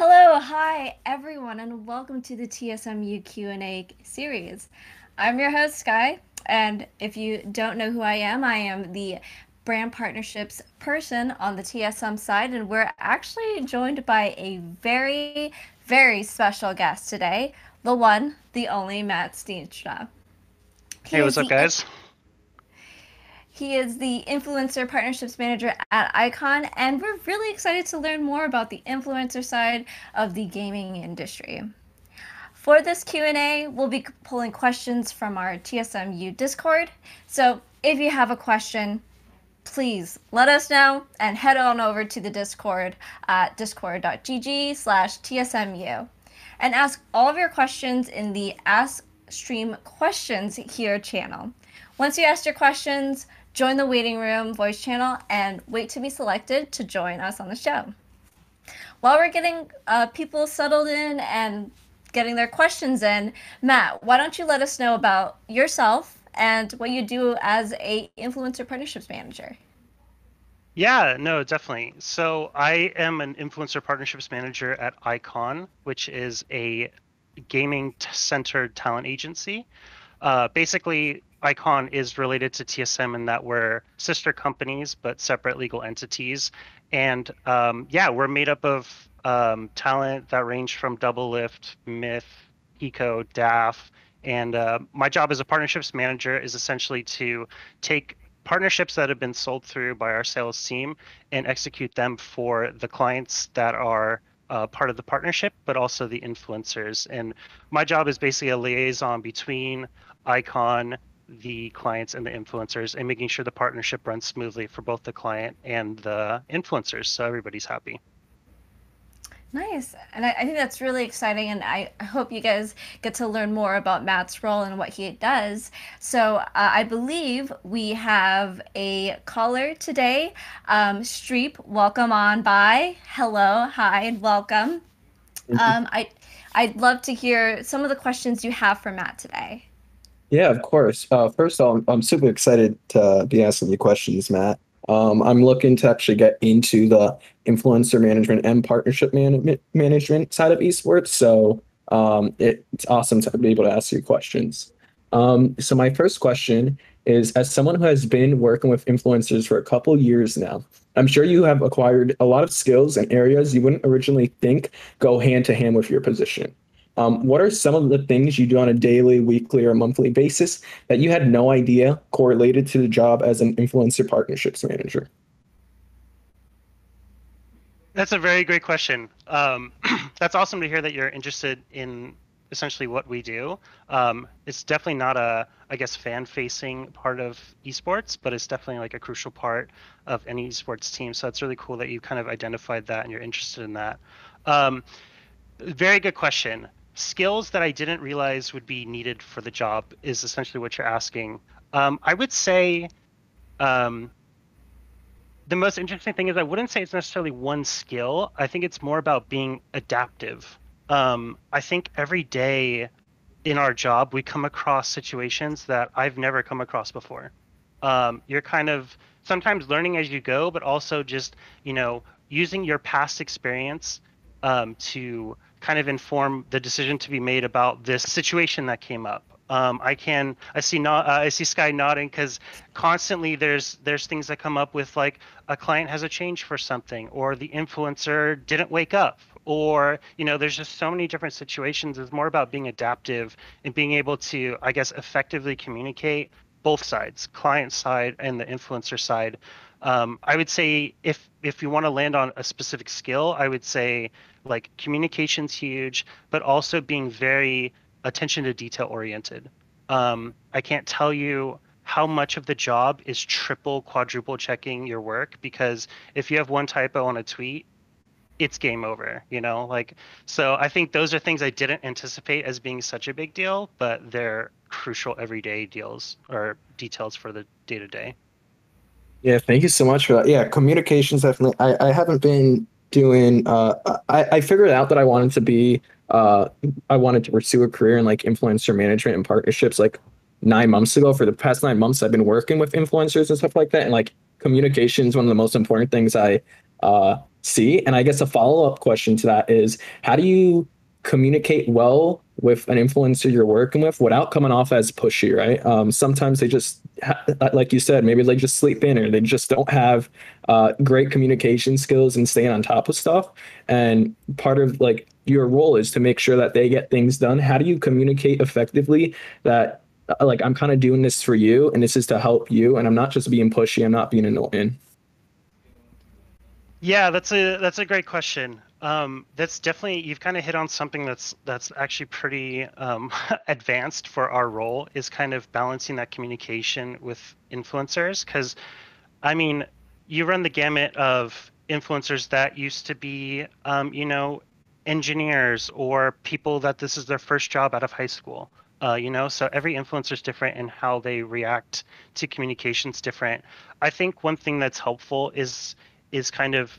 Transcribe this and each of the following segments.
Hello, hi everyone, and welcome to the TSMU Q&A series. I'm your host, Sky, and if you don't know who I am, I am the brand partnerships person on the TSM side, and we're actually joined by a very, very special guest today, the one, the only Matt Steenstra. Hey, what's up, guys? He is the Influencer Partnerships Manager at IKON, and we're really excited to learn more about the influencer side of the gaming industry. For this Q&A, we'll be pulling questions from our TSMU Discord. So if you have a question, please let us know and head on over to the Discord at discord.gg slash TSMU and ask all of your questions in the Ask Stream Questions here channel. Once you ask your questions, join the waiting room voice channel and wait to be selected to join us on the show. While we're getting uh, people settled in and getting their questions in, Matt, why don't you let us know about yourself and what you do as a influencer partnerships manager? Yeah, no, definitely. So I am an influencer partnerships manager at IKON, which is a gaming centered talent agency. Uh, basically, IKON is related to TSM in that we're sister companies but separate legal entities. And um, yeah, we're made up of um, talent that range from Doublelift, Myth, Eco, DAF. And uh, my job as a partnerships manager is essentially to take partnerships that have been sold through by our sales team and execute them for the clients that are uh, part of the partnership, but also the influencers. And my job is basically a liaison between IKON the clients and the influencers and making sure the partnership runs smoothly for both the client and the influencers so everybody's happy. Nice and I, I, think that's really exciting and I, I hope you guys get to learn more about matt's role and what he does. So uh, i believe we have a caller today um, streep welcome on by. Hello hi and welcome um, I, i'd love to hear some of the questions you have for matt today yeah, of course. Uh, first of all, I'm, I'm super excited to be asking you questions, Matt. Um, I'm looking to actually get into the influencer management and partnership man- management side of esports. So um, it, it's awesome to be able to ask you questions. Um, so my first question is, as someone who has been working with influencers for a couple years now, I'm sure you have acquired a lot of skills and areas you wouldn't originally think go hand to hand with your position. Um, what are some of the things you do on a daily, weekly, or monthly basis that you had no idea correlated to the job as an influencer partnerships manager? That's a very great question. Um, that's awesome to hear that you're interested in essentially what we do. Um, it's definitely not a, I guess, fan-facing part of esports, but it's definitely like a crucial part of any esports team. So it's really cool that you kind of identified that and you're interested in that. Um, very good question skills that I didn't realize would be needed for the job is essentially what you're asking. Um, I would say um, the most interesting thing is I wouldn't say it's necessarily one skill. I think it's more about being adaptive. Um, I think every day in our job we come across situations that I've never come across before. Um, you're kind of sometimes learning as you go, but also just you know using your past experience um, to kind of inform the decision to be made about this situation that came up. Um, I can I see not uh, I see Sky nodding because constantly there's there's things that come up with like a client has a change for something or the influencer didn't wake up or you know there's just so many different situations. It's more about being adaptive and being able to I guess effectively communicate both sides, client side and the influencer side. Um, I would say if if you want to land on a specific skill, I would say like communication's huge, but also being very attention to detail oriented. Um, I can't tell you how much of the job is triple, quadruple checking your work because if you have one typo on a tweet, it's game over, you know? Like, so I think those are things I didn't anticipate as being such a big deal, but they're crucial everyday deals or details for the day to day. Yeah, thank you so much for that. Yeah, communications definitely. I, I haven't been doing uh I, I figured out that I wanted to be uh I wanted to pursue a career in like influencer management and partnerships like nine months ago. For the past nine months I've been working with influencers and stuff like that. And like communication is one of the most important things I uh see. And I guess a follow up question to that is how do you communicate well with an influencer you're working with without coming off as pushy, right? Um, sometimes they just, like you said, maybe they just sleep in or they just don't have uh, great communication skills and staying on top of stuff. And part of like your role is to make sure that they get things done. How do you communicate effectively that uh, like I'm kind of doing this for you and this is to help you and I'm not just being pushy, I'm not being annoying. Yeah, that's a that's a great question. Um, that's definitely you've kind of hit on something that's that's actually pretty um, advanced for our role is kind of balancing that communication with influencers because I mean you run the gamut of influencers that used to be um, you know engineers or people that this is their first job out of high school uh, you know? So every influencer is different in how they react to communications different. I think one thing that's helpful is is kind of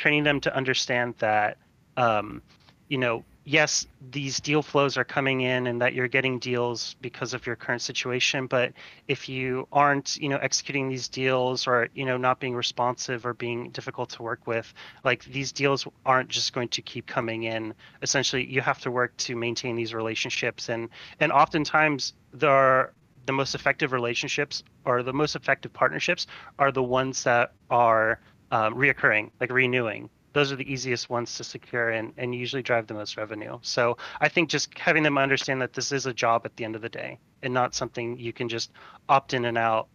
training them to understand that um, you know yes these deal flows are coming in and that you're getting deals because of your current situation but if you aren't you know executing these deals or you know not being responsive or being difficult to work with like these deals aren't just going to keep coming in. Essentially you have to work to maintain these relationships and and oftentimes there are the most effective relationships or the most effective partnerships are the ones that are um, reoccurring, like renewing. Those are the easiest ones to secure and, and usually drive the most revenue. So I think just having them understand that this is a job at the end of the day and not something you can just opt in and out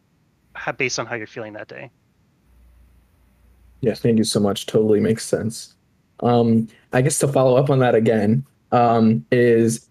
based on how you're feeling that day. Yeah, thank you so much. Totally makes sense. Um, I guess to follow up on that again, um, is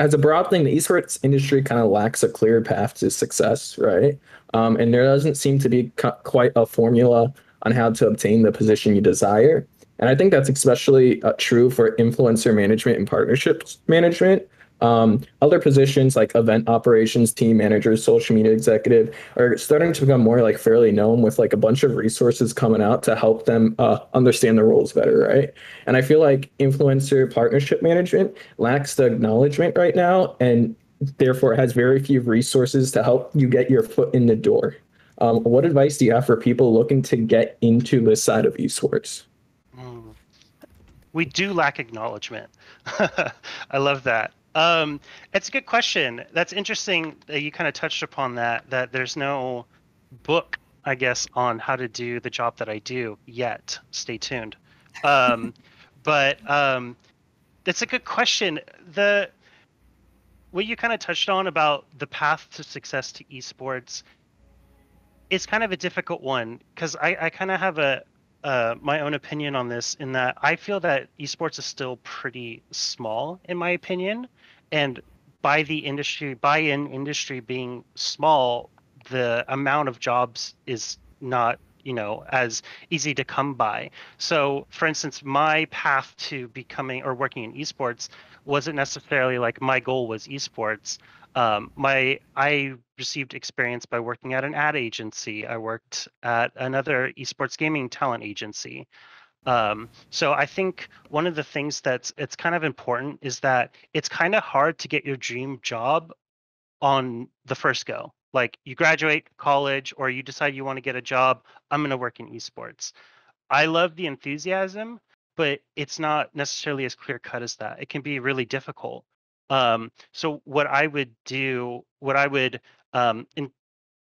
as a broad thing, the esports industry kind of lacks a clear path to success, right? Um, and there doesn't seem to be quite a formula on how to obtain the position you desire. And I think that's especially uh, true for influencer management and partnerships management. Um, other positions like event operations, team manager, social media executive are starting to become more like fairly known with like a bunch of resources coming out to help them uh, understand the roles better, right? And I feel like influencer partnership management lacks the acknowledgement right now and therefore has very few resources to help you get your foot in the door. Um, what advice do you have for people looking to get into this side of esports? Mm. We do lack acknowledgement. I love that. Um, it's a good question. That's interesting that you kind of touched upon that. That there's no book, I guess, on how to do the job that I do yet. Stay tuned. Um, but um, that's a good question. The what you kind of touched on about the path to success to esports it's kind of a difficult one because I, I kind of have a uh, my own opinion on this in that I feel that esports is still pretty small in my opinion, and by the industry by in industry being small, the amount of jobs is not you know as easy to come by. So, for instance, my path to becoming or working in esports wasn't necessarily like my goal was esports. Um, my I received experience by working at an ad agency. I worked at another esports gaming talent agency. Um, so I think one of the things that's it's kind of important is that it's kind of hard to get your dream job on the first go. Like you graduate college or you decide you want to get a job, I'm going to work in esports. I love the enthusiasm, but it's not necessarily as clear cut as that. It can be really difficult. Um, so what I would do, what I would um, in,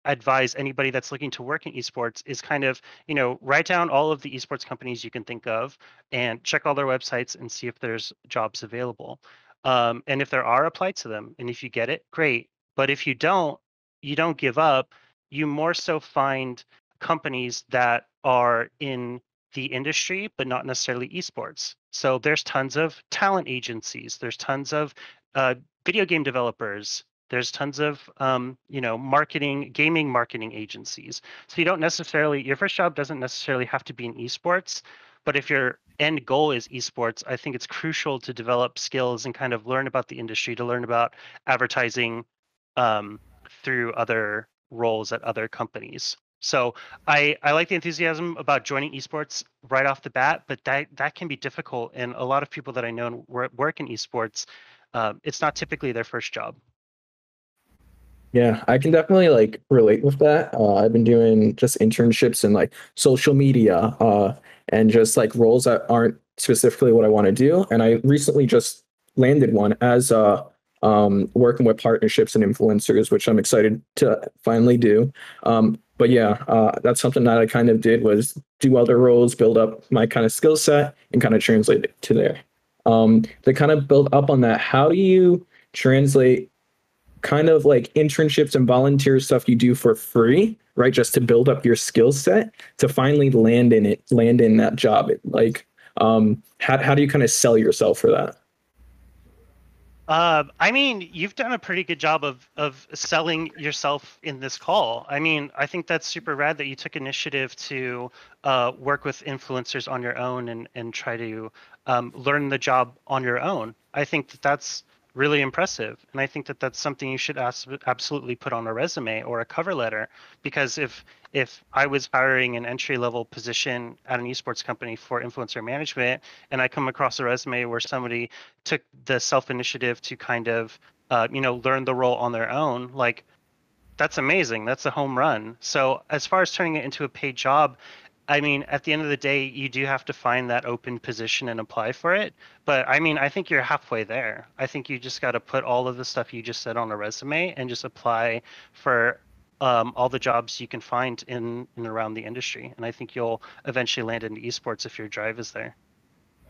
advise anybody that's looking to work in esports is kind of you know write down all of the esports companies you can think of and check all their websites and see if there's jobs available. Um, and if there are apply to them. And if you get it great. But if you don't you don't give up. You more so find companies that are in the industry but not necessarily esports. So there's tons of talent agencies there's tons of uh, video game developers there's tons of um, you know marketing gaming marketing agencies. So you don't necessarily your first job doesn't necessarily have to be in esports but if your end goal is esports i think it's crucial to develop skills and kind of learn about the industry to learn about advertising um, through other roles at other companies so I, I like the enthusiasm about joining esports right off the bat, but that that can be difficult. And a lot of people that I know work, work in esports, uh, it's not typically their first job. Yeah, I can definitely like relate with that. Uh, I've been doing just internships in like social media, uh, and just like roles that aren't specifically what I want to do. And I recently just landed one as uh, um, working with partnerships and influencers, which I'm excited to finally do. Um, but yeah, uh, that's something that I kind of did was do other roles, build up my kind of skill set, and kind of translate it to there. Um, to kind of build up on that, how do you translate kind of like internships and volunteer stuff you do for free, right? Just to build up your skill set to finally land in it, land in that job. Like, um, how, how do you kind of sell yourself for that? Uh, I mean, you've done a pretty good job of of selling yourself in this call. I mean, I think that's super rad that you took initiative to uh, work with influencers on your own and and try to um, learn the job on your own. I think that that's really impressive. And I think that that's something you should ask, absolutely put on a resume or a cover letter. Because if if I was hiring an entry level position at an esports company for influencer management and I come across a resume where somebody took the self initiative to kind of uh, you know learn the role on their own like that's amazing. That's a home run. So as far as turning it into a paid job I mean, at the end of the day, you do have to find that open position and apply for it. But I mean, I think you're halfway there. I think you just got to put all of the stuff you just said on a resume and just apply for um, all the jobs you can find in and around the industry. And I think you'll eventually land in esports if your drive is there.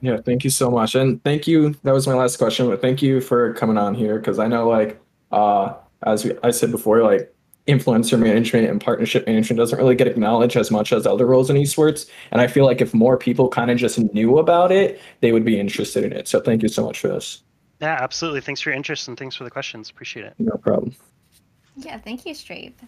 Yeah, thank you so much. And thank you. That was my last question, but thank you for coming on here because I know, like, uh, as we, I said before, like, influencer management and partnership management doesn't really get acknowledged as much as other roles in esports. And I feel like if more people kind of just knew about it, they would be interested in it. So thank you so much for this. Yeah, absolutely. Thanks for your interest and thanks for the questions. Appreciate it. No problem. Yeah, thank you, Strape.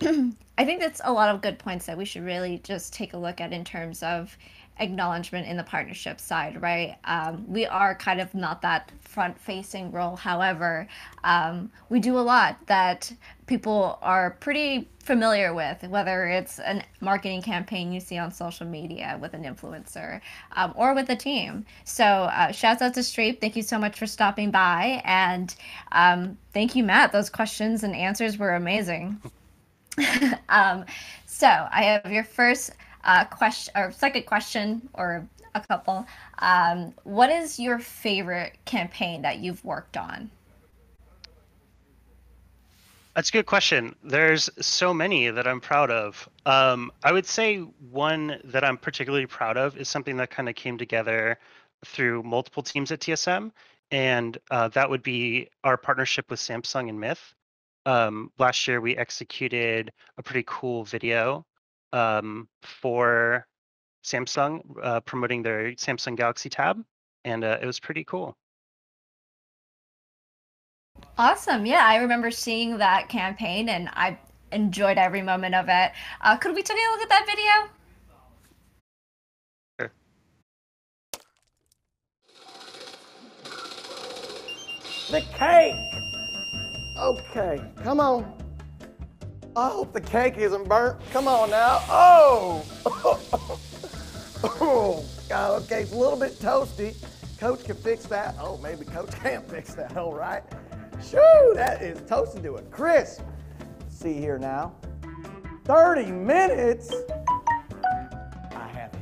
I think that's a lot of good points that we should really just take a look at in terms of acknowledgement in the partnership side, right? Um, we are kind of not that front facing role. However, um, we do a lot that people are pretty familiar with, whether it's a marketing campaign you see on social media with an influencer um, or with a team. So, uh, shouts out to Strape. Thank you so much for stopping by. And um, thank you, Matt. Those questions and answers were amazing. Um, so, I have your first uh, question or second question or a couple. Um, what is your favorite campaign that you've worked on? That's a good question. There's so many that I'm proud of. Um, I would say one that I'm particularly proud of is something that kind of came together through multiple teams at TSM, and uh, that would be our partnership with Samsung and Myth. Um, last year, we executed a pretty cool video um, for Samsung uh, promoting their Samsung Galaxy Tab, and uh, it was pretty cool. Awesome. Yeah, I remember seeing that campaign and I enjoyed every moment of it. Uh, could we take a look at that video? Sure. The cake! Okay, come on. I hope the cake isn't burnt. Come on now. Oh! oh, okay, it's a little bit toasty. Coach can fix that. Oh, maybe Coach can't fix that, all right. Shoo, that is toasted to a crisp. See here now. 30 minutes? I have it.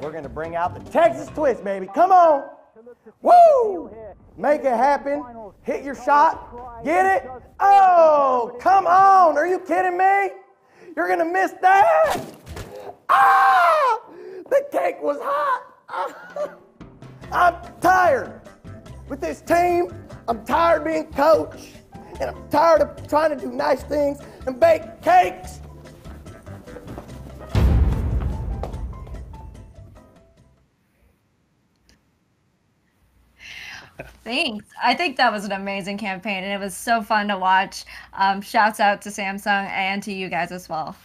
We're gonna bring out the Texas twist, baby. Come on. Woo! Make it happen. Hit your shot. Get it? Oh, come on. Are you kidding me? You're going to miss that. Ah! The cake was hot. I'm tired with this team. I'm tired being coach. And I'm tired of trying to do nice things and bake cakes. Thanks. I think that was an amazing campaign and it was so fun to watch. Um, shouts out to Samsung and to you guys as well.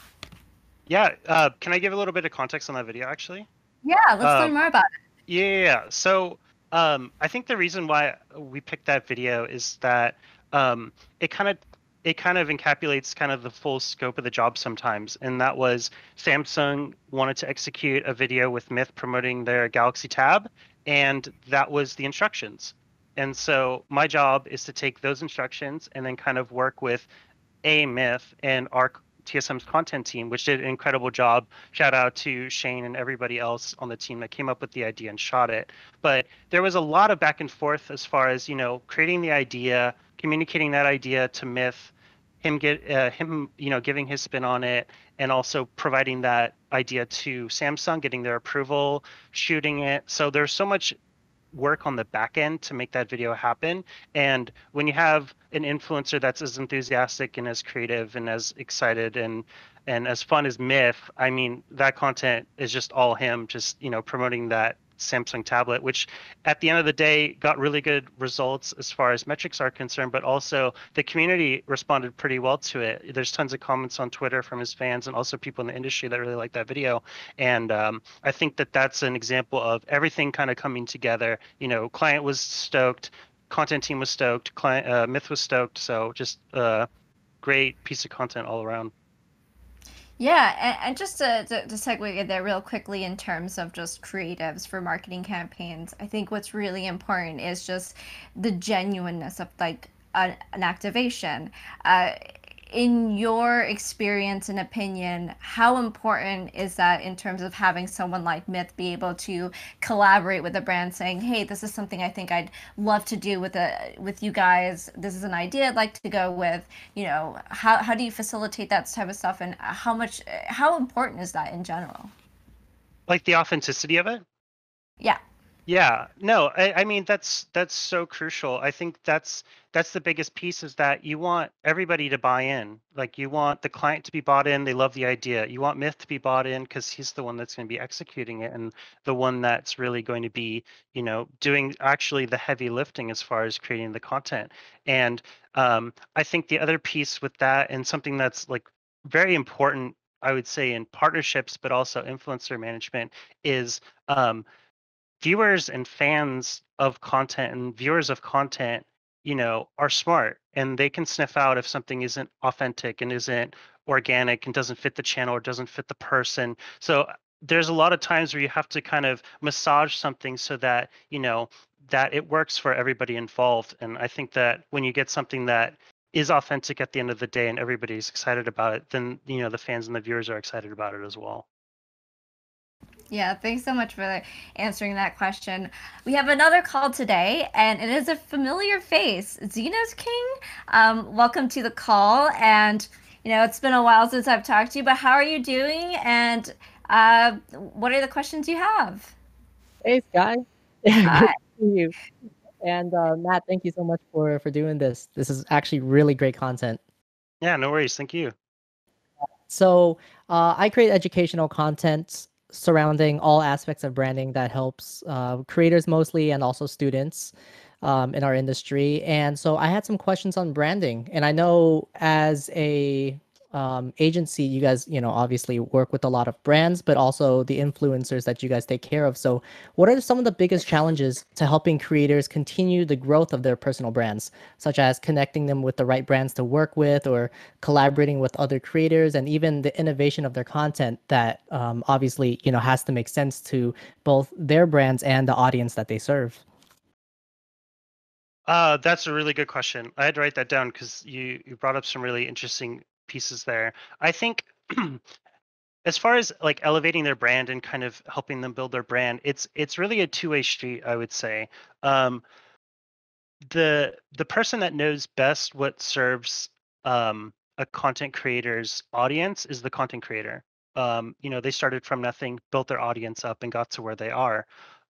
Yeah. Uh, can I give a little bit of context on that video actually? Yeah, let's uh, learn more about it. Yeah. So um, I think the reason why we picked that video is that um, it kind of it kind of encapsulates kind of the full scope of the job sometimes and that was samsung wanted to execute a video with myth promoting their galaxy tab and that was the instructions And so my job is to take those instructions and then kind of work with a myth and our TSM's content team, which did an incredible job. Shout out to Shane and everybody else on the team that came up with the idea and shot it. But there was a lot of back and forth as far as you know creating the idea, communicating that idea to Myth, him get uh, him you know giving his spin on it, and also providing that idea to Samsung, getting their approval, shooting it. So there's so much work on the back end to make that video happen. And when you have an influencer that's as enthusiastic and as creative and as excited and and as fun as Myth, I mean, that content is just all him, just you know, promoting that Samsung tablet, which at the end of the day got really good results as far as metrics are concerned, but also the community responded pretty well to it. There's tons of comments on Twitter from his fans and also people in the industry that really like that video. And um, I think that that's an example of everything kind of coming together. You know, client was stoked, content team was stoked, client uh, Myth was stoked. So just a uh, great piece of content all around. Yeah, and, and just to, to, to segue there real quickly in terms of just creatives for marketing campaigns, I think what's really important is just the genuineness of like an, an activation. Uh, in your experience and opinion, how important is that in terms of having someone like Myth be able to collaborate with a brand, saying, "Hey, this is something I think I'd love to do with a with you guys. This is an idea I'd like to go with." You know, how how do you facilitate that type of stuff, and how much how important is that in general? Like the authenticity of it. Yeah. Yeah, no, I, I mean that's that's so crucial. I think that's that's the biggest piece is that you want everybody to buy in. Like you want the client to be bought in, they love the idea. You want Myth to be bought in because he's the one that's going to be executing it and the one that's really going to be, you know, doing actually the heavy lifting as far as creating the content. And um, I think the other piece with that and something that's like very important, I would say, in partnerships, but also influencer management is um, viewers and fans of content and viewers of content you know are smart and they can sniff out if something isn't authentic and isn't organic and doesn't fit the channel or doesn't fit the person. So uh, there's a lot of times where you have to kind of massage something so that you know that it works for everybody involved and i think that when you get something that is authentic at the end of the day and everybody's excited about it then you know the fans and the viewers are excited about it as well yeah, thanks so much for answering that question. We have another call today, and it is a familiar face, Xenos King. Um, welcome to the call, and you know it's been a while since I've talked to you, but how are you doing? And uh, what are the questions you have? Hey, Sky. Hi. you. And uh, Matt, thank you so much for for doing this. This is actually really great content. Yeah, no worries. Thank you. So uh, I create educational content surrounding all aspects of branding that helps uh, creators mostly and also students um, in our industry. And so I had some questions on branding. And I know as a um, agency, you guys, you know, obviously work with a lot of brands, but also the influencers that you guys take care of. So, what are some of the biggest challenges to helping creators continue the growth of their personal brands, such as connecting them with the right brands to work with, or collaborating with other creators, and even the innovation of their content that um, obviously, you know, has to make sense to both their brands and the audience that they serve? Uh, that's a really good question. I had to write that down because you you brought up some really interesting pieces there. I think as far as like elevating their brand and kind of helping them build their brand, it's it's really a two-way street, I would say. Um, the the person that knows best what serves um, a content creator's audience is the content creator. Um, you know, they started from nothing, built their audience up, and got to where they are.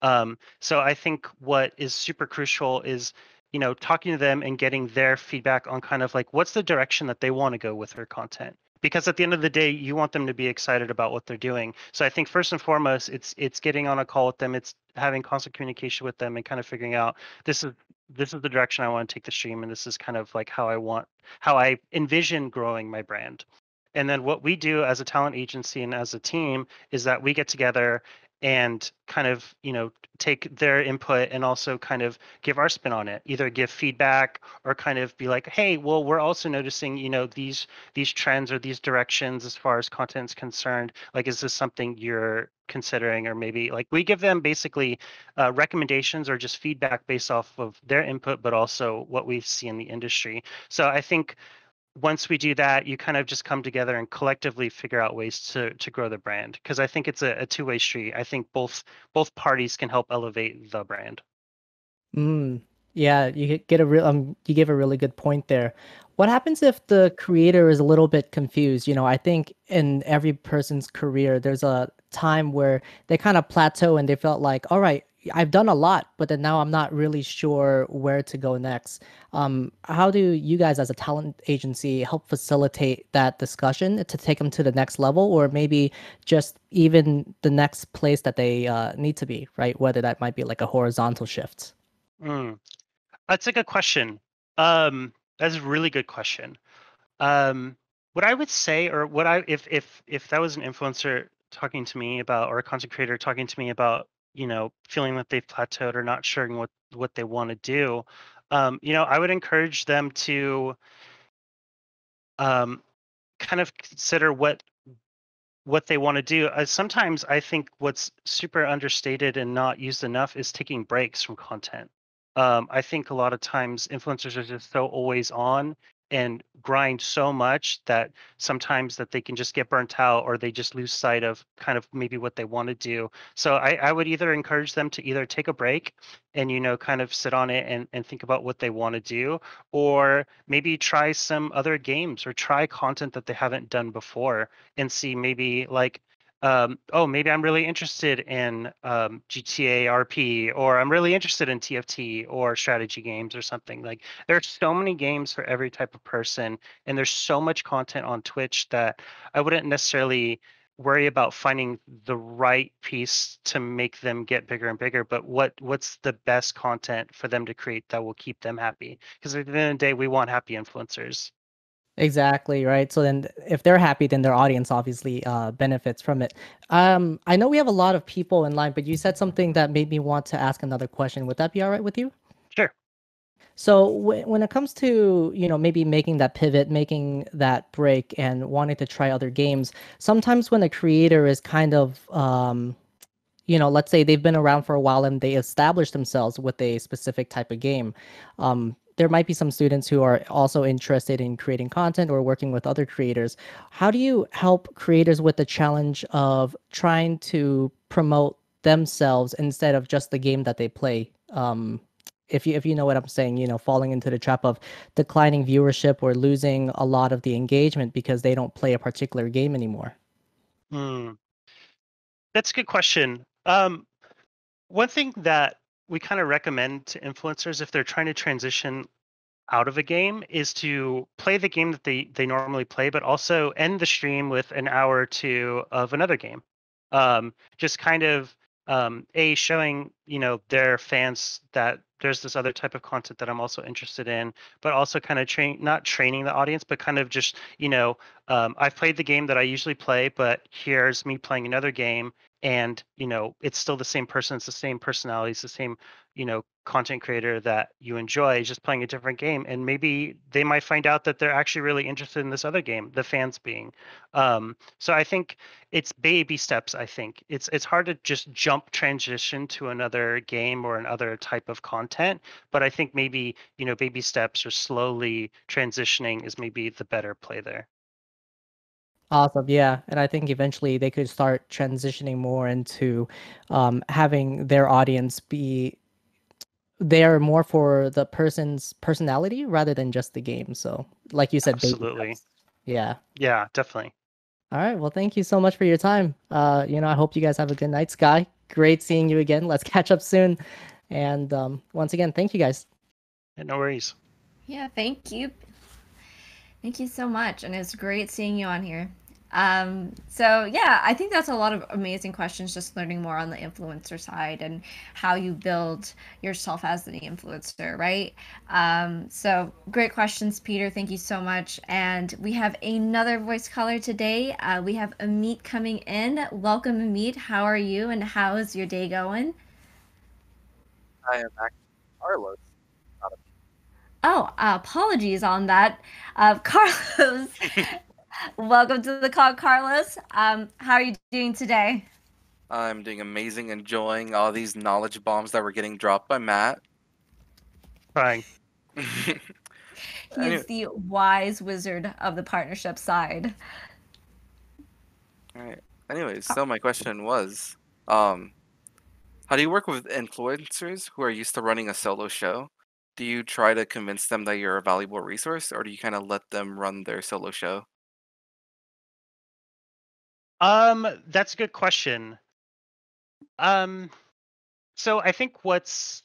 Um, so I think what is super crucial is you know talking to them and getting their feedback on kind of like what's the direction that they want to go with their content? Because at the end of the day you want them to be excited about what they're doing. So i think first and foremost it's it's getting on a call with them it's having constant communication with them and kind of figuring out this is this is the direction i want to take the stream and this is kind of like how i want how i envision growing my brand. And then what we do as a talent agency and as a team is that we get together and kind of you know take their input and also kind of give our spin on it either give feedback or kind of be like hey well we're also noticing you know these these trends or these directions as far as content is concerned. Like is this something you're considering? Or maybe like we give them basically uh, recommendations or just feedback based off of their input but also what we see in the industry. So i think once we do that, you kind of just come together and collectively figure out ways to to grow the brand. Because I think it's a, a two way street. I think both both parties can help elevate the brand. Mm, yeah, you get a real um, you gave a really good point there. What happens if the creator is a little bit confused? You know, I think in every person's career, there's a time where they kind of plateau and they felt like, all right, I've done a lot, but then now I'm not really sure where to go next. Um, how do you guys, as a talent agency, help facilitate that discussion to take them to the next level, or maybe just even the next place that they uh, need to be, right? Whether that might be like a horizontal shift. Mm. That's a good question. Um, that's a really good question. Um, what I would say, or what I, if if if that was an influencer talking to me about, or a content creator talking to me about you know feeling that they've plateaued or not sure what what they want to do um, you know i would encourage them to um, kind of consider what what they want to do uh, sometimes i think what's super understated and not used enough is taking breaks from content. Um, i think a lot of times influencers are just so always on and grind so much that sometimes that they can just get burnt out or they just lose sight of kind of maybe what they want to do. So I, I would either encourage them to either take a break and you know kind of sit on it and, and think about what they want to do or maybe try some other games or try content that they haven't done before and see maybe like um, oh, maybe I'm really interested in um, GTA RP, or I'm really interested in TFT or strategy games or something. Like there are so many games for every type of person, and there's so much content on Twitch that I wouldn't necessarily worry about finding the right piece to make them get bigger and bigger but what what's the best content for them to create that will keep them happy because at the end of the day we want happy influencers Exactly, right? So then if they're happy, then their audience obviously uh, benefits from it. Um, I know we have a lot of people in line, but you said something that made me want to ask another question. Would that be all right with you? Sure. So w- when it comes to, you know, maybe making that pivot, making that break and wanting to try other games, sometimes when a creator is kind of um, you know, let's say they've been around for a while and they establish themselves with a specific type of game. Um, there might be some students who are also interested in creating content or working with other creators. How do you help creators with the challenge of trying to promote themselves instead of just the game that they play? Um, if you if you know what I'm saying, you know, falling into the trap of declining viewership or losing a lot of the engagement because they don't play a particular game anymore. Hmm. That's a good question. Um, one thing that we kind of recommend to influencers if they're trying to transition out of a game is to play the game that they they normally play but also end the stream with an hour or two of another game. Um, just kind of um, a showing you know their fans that there's this other type of content that i'm also interested in but also kind of train not training the audience but kind of just you know um, i've played the game that i usually play but here's me playing another game and you know it's still the same person it's the same personality it's the same you know content creator that you enjoy just playing a different game and maybe they might find out that they're actually really interested in this other game the fans being um, so i think it's baby steps i think. It's it's hard to just jump transition to another game or another type of content but i think maybe you know baby steps or slowly transitioning is maybe the better play there Awesome. Yeah. And I think eventually they could start transitioning more into um, having their audience be there more for the person's personality rather than just the game. So, like you said, absolutely. Yeah. Yeah, definitely. All right. Well, thank you so much for your time. Uh, you know, I hope you guys have a good night, Sky. Great seeing you again. Let's catch up soon. And um, once again, thank you guys. Yeah, no worries. Yeah, thank you. Thank you so much. And it's great seeing you on here. Um, so yeah, I think that's a lot of amazing questions. Just learning more on the influencer side and how you build yourself as the influencer, right? Um, so great questions, Peter. Thank you so much. And we have another voice caller today. Uh, we have Amit coming in. Welcome, Amit. How are you? And how is your day going? I am actually Carlos. Oh, uh, apologies on that. Uh, Carlos, welcome to the call, Carlos. Um, how are you doing today? I'm doing amazing, enjoying all these knowledge bombs that were getting dropped by Matt. Trying. He's Anyway. the wise wizard of the partnership side. All right. Anyways, so my question was, um, how do you work with influencers who are used to running a solo show? Do you try to convince them that you're a valuable resource, or do you kind of let them run their solo show? Um, that's a good question. Um, so I think what's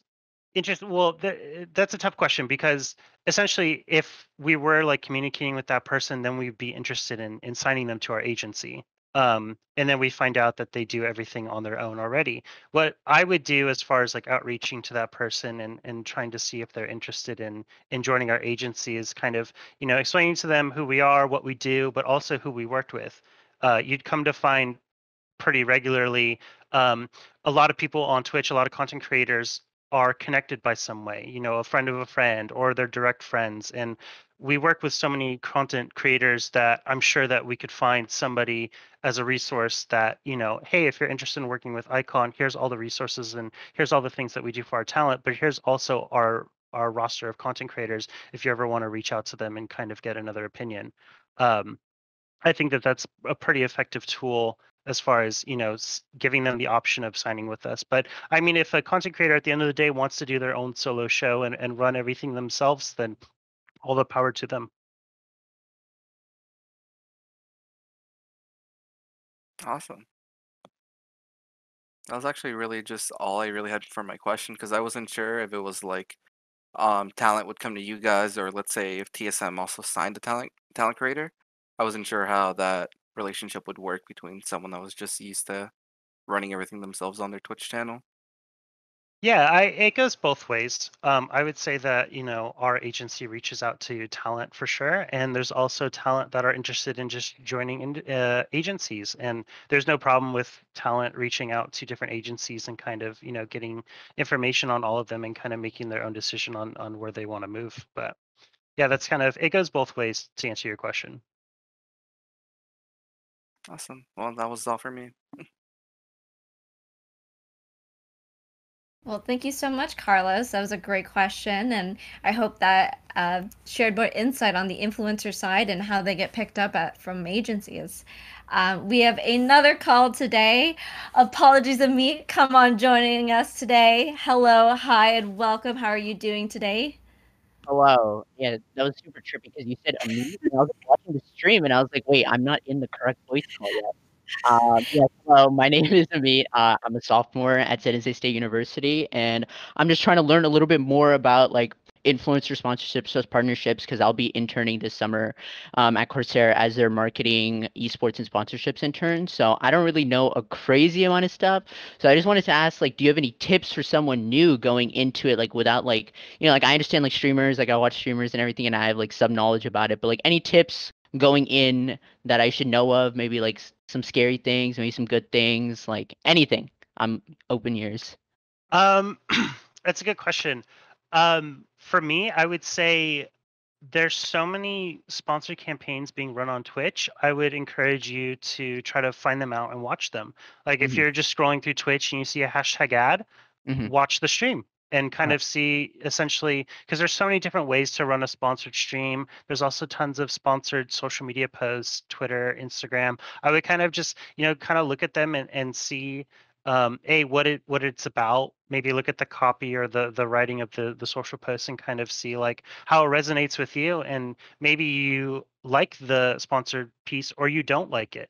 interesting, well, th- that's a tough question because essentially, if we were like communicating with that person, then we'd be interested in in signing them to our agency. Um, and then we find out that they do everything on their own already. What I would do as far as like outreaching to that person and and trying to see if they're interested in in joining our agency is kind of you know explaining to them who we are, what we do, but also who we worked with. Uh, you'd come to find pretty regularly. Um, a lot of people on Twitch, a lot of content creators are connected by some way, you know, a friend of a friend or their direct friends. And we work with so many content creators that I'm sure that we could find somebody as a resource that, you know, hey, if you're interested in working with IKON, here's all the resources and here's all the things that we do for our talent, but here's also our our roster of content creators if you ever want to reach out to them and kind of get another opinion. Um, I think that that's a pretty effective tool as far as you know giving them the option of signing with us. But I mean, if a content creator at the end of the day wants to do their own solo show and, and run everything themselves, then all the power to them. Awesome. That was actually really just all I really had for my question because I wasn't sure if it was like um talent would come to you guys or let's say if TSM also signed a talent talent creator. I wasn't sure how that relationship would work between someone that was just used to running everything themselves on their Twitch channel. Yeah, I it goes both ways. Um, I would say that you know our agency reaches out to talent for sure, and there's also talent that are interested in just joining in, uh, agencies, and there's no problem with talent reaching out to different agencies and kind of you know getting information on all of them and kind of making their own decision on on where they want to move. But yeah, that's kind of it goes both ways to answer your question. Awesome. Well, that was all for me. Well, thank you so much, Carlos. That was a great question, and I hope that uh, shared more insight on the influencer side and how they get picked up at from agencies. Um, we have another call today. Apologies, Amit, come on joining us today. Hello, hi, and welcome. How are you doing today? Hello. Yeah, that was super trippy because you said Amit, and I was watching the stream, and I was like, wait, I'm not in the correct voice call yet. Um, yeah, hello, my name is Amit. Uh, I'm a sophomore at San Jose State University, and I'm just trying to learn a little bit more about like influencer sponsorships, plus partnerships, because I'll be interning this summer um, at Corsair as their marketing, esports, and sponsorships intern. So I don't really know a crazy amount of stuff. So I just wanted to ask, like, do you have any tips for someone new going into it, like without like, you know, like I understand like streamers, like I watch streamers and everything, and I have like some knowledge about it, but like any tips going in that I should know of, maybe like some scary things, maybe some good things, like anything. I'm open ears. Um, that's a good question. Um, for me, I would say there's so many sponsored campaigns being run on Twitch. I would encourage you to try to find them out and watch them. Like if Mhm. you're just scrolling through Twitch and you see a hashtag ad, Mhm. watch the stream and kind of see essentially because there's so many different ways to run a sponsored stream. There's also tons of sponsored social media posts, Twitter, Instagram. I would kind of just, you know, kind of look at them and, and see um a what it what it's about maybe look at the copy or the the writing of the the social posts and kind of see like how it resonates with you and maybe you like the sponsored piece or you don't like it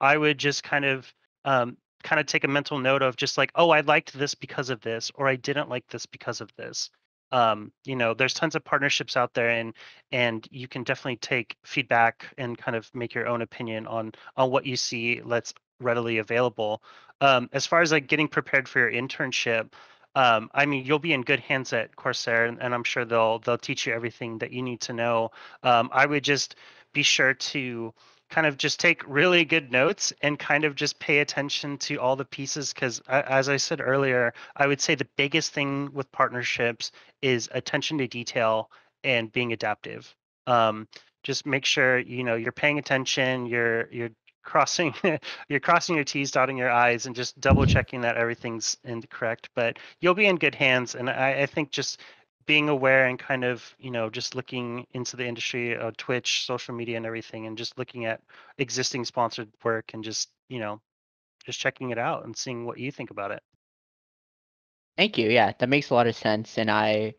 i would just kind of um kind of take a mental note of just like oh i liked this because of this or i didn't like this because of this um, you know there's tons of partnerships out there and and you can definitely take feedback and kind of make your own opinion on on what you see that's readily available um, as far as like getting prepared for your internship um, I mean, you'll be in good hands at Corsair, and, and, I'm sure they'll they'll teach you everything that you need to know. Um, I would just be sure to kind of just take really good notes and kind of just pay attention to all the pieces because as i said earlier i would say the biggest thing with partnerships is attention to detail and being adaptive. Um, just make sure you know you're paying attention you're you're crossing you're crossing your t's dotting your i's and just double checking that everything's in correct but you'll be in good hands and i, I think just being aware and kind of you know just looking into the industry of twitch social media and everything and just looking at existing sponsored work and just you know just checking it out and seeing what you think about it. Thank you yeah that makes a lot of sense and i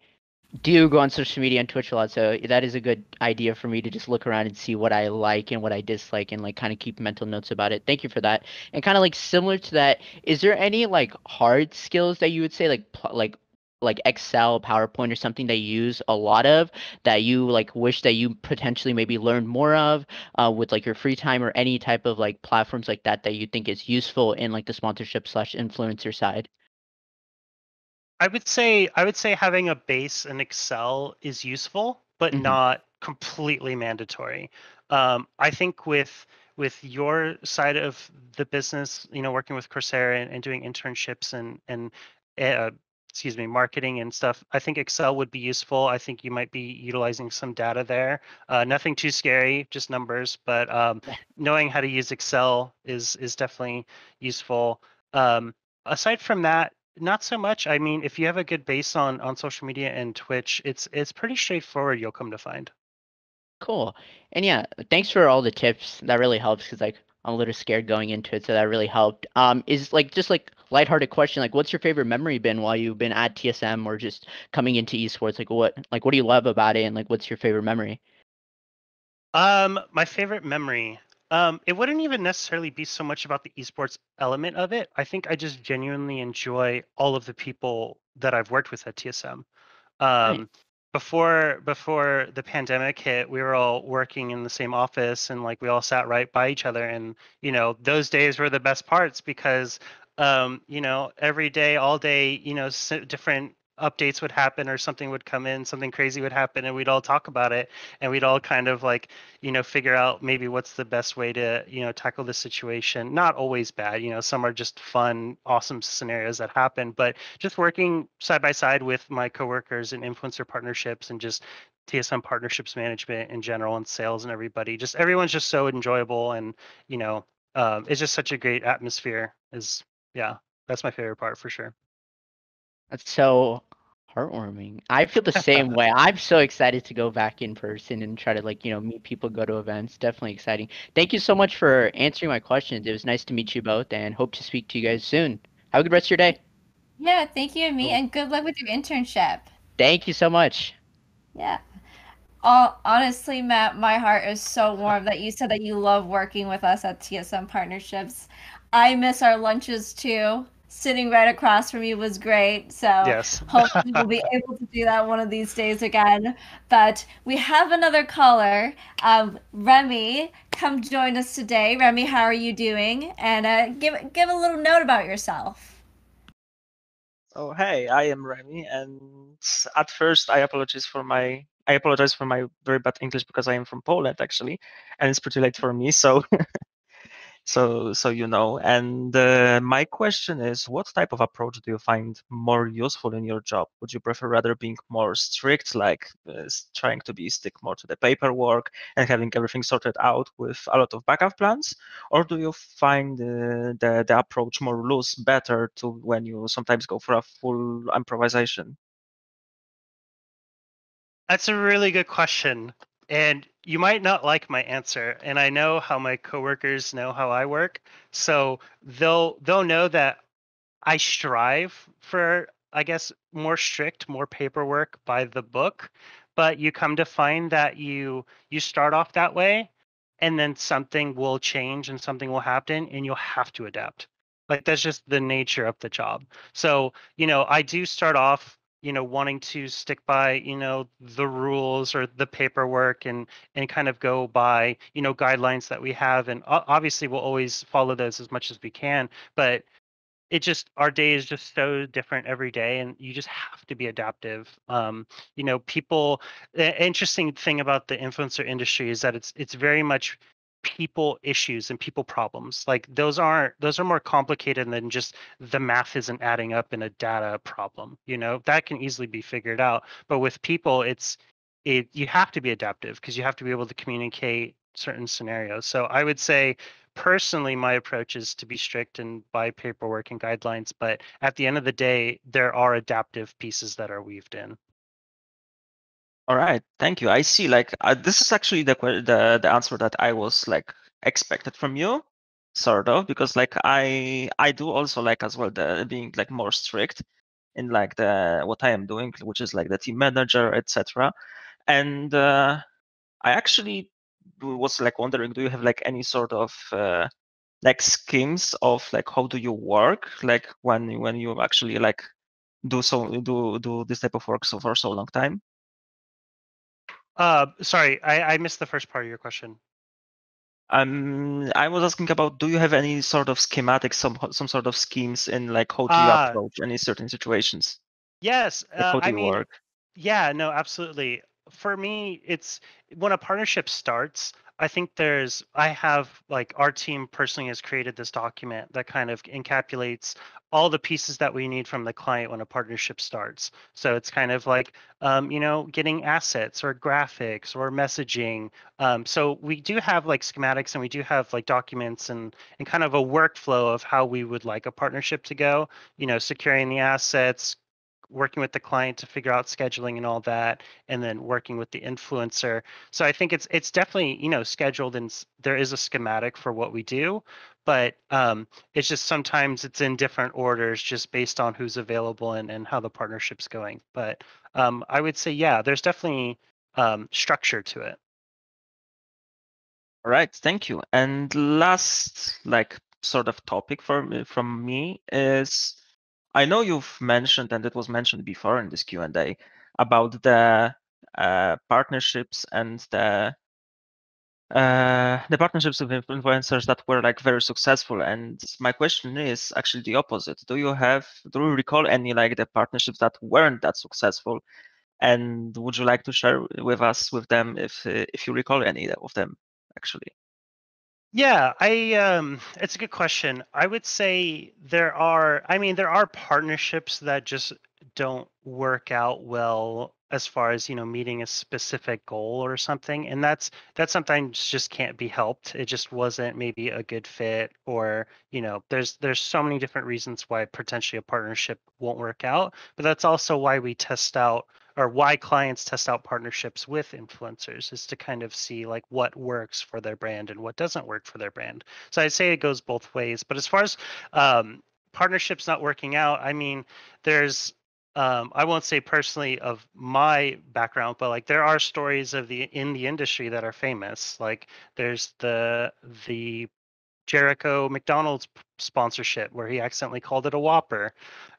do go on social media and twitch a lot so that is a good idea for me to just look around and see what i like and what i dislike and like kind of keep mental notes about it. Thank you for that. And kind of like similar to that is there any like hard skills that you would say like like like Excel, PowerPoint, or something that you use a lot of that you like wish that you potentially maybe learn more of uh, with like your free time or any type of like platforms like that that you think is useful in like the sponsorship slash influencer side? I would say I would say having a base in Excel is useful, but mm-hmm. not completely mandatory. Um, I think with with your side of the business, you know, working with Corsair and, and doing internships and and uh, excuse me, marketing and stuff, I think Excel would be useful. I think you might be utilizing some data there. Uh, nothing too scary, just numbers, but um, knowing how to use Excel is is definitely useful. Um, aside from that, not so much. I mean, if you have a good base on on social media and Twitch, it's it's pretty straightforward. You'll come to find. Cool. And yeah, thanks for all the tips. That really helps because like I'm a little scared going into it, so that really helped. Um, is like just like lighthearted question, like what's your favorite memory been while you've been at TSM or just coming into esports? Like what like what do you love about it and like what's your favorite memory? Um, my favorite memory. Um, it wouldn't even necessarily be so much about the esports element of it. I think I just genuinely enjoy all of the people that I've worked with at TSM. Um, before before the pandemic hit we were all working in the same office and like we all sat right by each other and you know those days were the best parts because um you know every day all day you know different updates would happen or something would come in, something crazy would happen, and we'd all talk about it, and we'd all kind of like, you know, figure out maybe what's the best way to, you know, tackle the situation. Not always bad, you know, some are just fun, awesome scenarios that happen, but just working side by side with my coworkers and influencer partnerships and just TSM partnerships management in general and sales and everybody, just everyone's just so enjoyable and you know, um, it's just such a great atmosphere. Is yeah, that's my favorite part for sure. That's so heartwarming. I feel the same way. I'm so excited to go back in person and try to like, you know, meet people, go to events. Definitely exciting. Thank you so much for answering my questions. It was nice to meet you both and hope to speak to you guys soon. Have a good rest of your day. Yeah, thank you, me, and good luck with your internship. Thank you so much. Yeah. All, honestly, Matt, my heart is so warm that you said that you love working with us at TSM Partnerships. I miss our lunches too sitting right across from you was great. So yes. hopefully we'll be able to do that one of these days again. But we have another caller. Um, Remy, come join us today. Remy, how are you doing? And uh, give give a little note about yourself. Oh hey, I am Remy, and at first I apologize for my I apologize for my very bad English because I am from Poland actually, and it's pretty late for me. So so so you know and uh, my question is what type of approach do you find more useful in your job? Would you prefer rather being more strict like uh, trying to be stick more to the paperwork and having everything sorted out with a lot of backup plans? Or do you find uh, the the approach more loose better to when you sometimes go for a full improvisation? That's a really good question and you might not like my answer and i know how my coworkers know how i work so they'll they'll know that i strive for i guess more strict more paperwork by the book but you come to find that you you start off that way and then something will change and something will happen and you'll have to adapt. Like that's just the nature of the job. So you know i do start off you know wanting to stick by you know the rules or the paperwork and and kind of go by you know guidelines that we have and obviously we'll always follow those as much as we can but it just our day is just so different every day and you just have to be adaptive um, you know people the interesting thing about the influencer industry is that it's it's very much people issues and people problems like those aren't those are more complicated than just the math isn't adding up in a data problem you know that can easily be figured out but with people it's it you have to be adaptive because you have to be able to communicate certain scenarios so i would say personally my approach is to be strict and by paperwork and guidelines but at the end of the day there are adaptive pieces that are weaved in all right, thank you. I see. Like uh, this is actually the the the answer that I was like expected from you, sort of, because like I I do also like as well the being like more strict in like the what I am doing, which is like the team manager, etc. And uh, I actually was like wondering, do you have like any sort of uh, like schemes of like how do you work, like when when you actually like do so do do this type of work so for so long time? Uh, sorry, I, I missed the first part of your question. Um, I was asking about do you have any sort of schematics, some some sort of schemes in like how do you Uh, approach any certain situations? yes, Like uh, how do I you mean, work? yeah, no, absolutely. For me, it's when a partnership starts, I think there's I have like our team personally has created this document that kind of encapsulates all the pieces that we need from the client when a partnership starts. So it's kind of like um, you know getting assets or graphics or messaging. Um, so we do have like schematics and we do have like documents and and kind of a workflow of how we would like a partnership to go. You know, securing the assets, working with the client to figure out scheduling and all that and then working with the influencer. So i think it's it's definitely you know scheduled and there is a schematic for what we do but um, it's just sometimes it's in different orders just based on who's available and, and how the partnership's going. But um, i would say yeah there's definitely um, structure to it. All right, thank you. And last like sort of topic for from me is I know you've mentioned, and it was mentioned before in this Q and A, about the uh, partnerships and the uh, the partnerships with influencers that were like very successful. And my question is actually the opposite. Do you have, do you recall any like the partnerships that weren't that successful? And would you like to share with us with them if if you recall any of them actually? Yeah, I um it's a good question. I would say there are I mean there are partnerships that just don't work out well as far as, you know, meeting a specific goal or something and that's that sometimes just can't be helped. It just wasn't maybe a good fit or, you know, there's there's so many different reasons why potentially a partnership won't work out, but that's also why we test out or why clients test out partnerships with influencers is to kind of see like what works for their brand and what doesn't work for their brand. So I'd say it goes both ways. But as far as um, partnerships not working out, I mean, there's um, I won't say personally of my background, but like there are stories of the in the industry that are famous. Like there's the the Jericho McDonald's sponsorship where he accidentally called it a Whopper